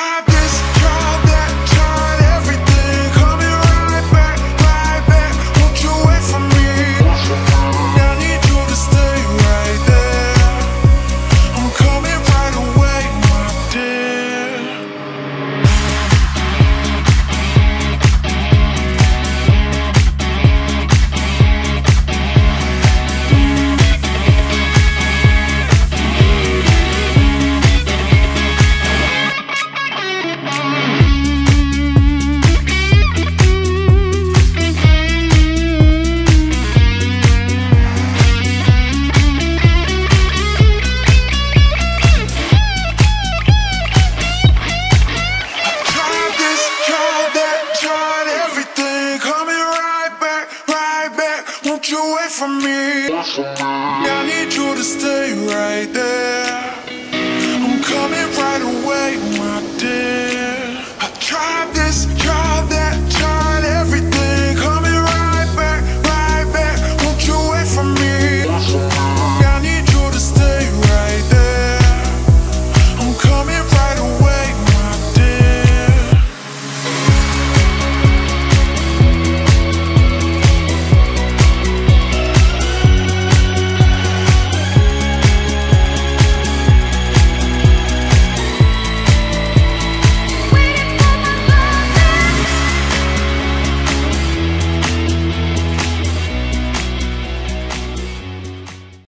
I. for me. I need you to stay right there.